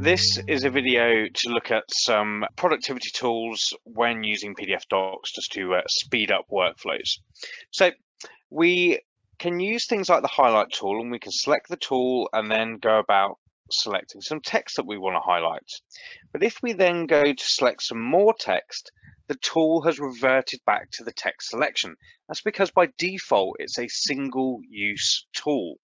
This is a video to look at some productivity tools when using pdfDocs just to uh, speed up workflows. So we can use things like the highlight tool and we can select the tool and then go about selecting some text that we want to highlight. But if we then go to select some more text, the tool has reverted back to the text selection. That's because by default, it's a single use tool.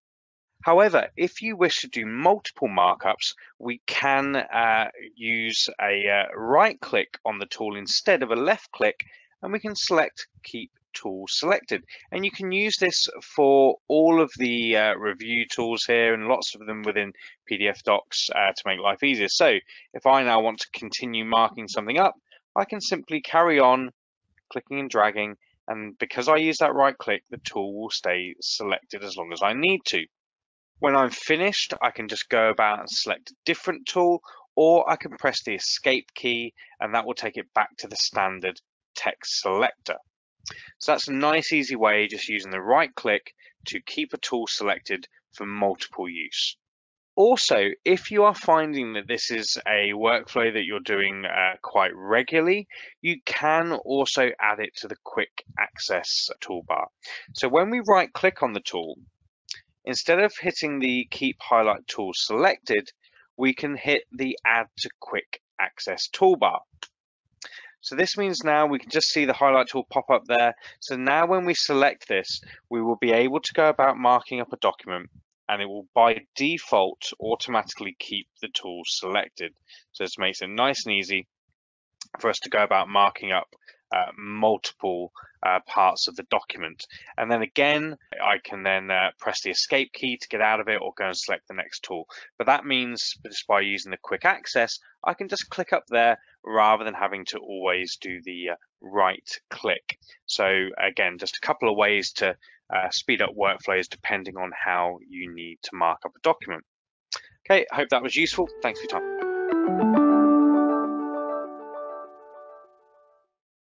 However, if you wish to do multiple markups, we can uh, use a uh, right click on the tool instead of a left click, and we can select Keep Tool Selected. And you can use this for all of the uh, review tools here and lots of them within pdfDocs uh, to make life easier. So if I now want to continue marking something up, I can simply carry on clicking and dragging and because I use that right click, the tool will stay selected as long as I need to. When I'm finished, I can just go about and select a different tool, or I can press the escape key and that will take it back to the standard text selector. So that's a nice easy way just using the right click to keep a tool selected for multiple use. Also, if you are finding that this is a workflow that you're doing uh, quite regularly, you can also add it to the quick access toolbar. So when we right click on the tool, Instead of hitting the Keep Highlight tool selected, we can hit the Add to Quick Access toolbar. So this means now we can just see the highlight tool pop up there. So now when we select this, we will be able to go about marking up a document and it will by default automatically keep the tool selected. So this makes it nice and easy for us to go about marking up uh, multiple uh, parts of the document. And then again, I can then uh, press the escape key to get out of it or go and select the next tool. But that means just by using the quick access, I can just click up there rather than having to always do the uh, right click. So again, just a couple of ways to uh, speed up workflows depending on how you need to mark up a document. Okay, I hope that was useful. Thanks for your time.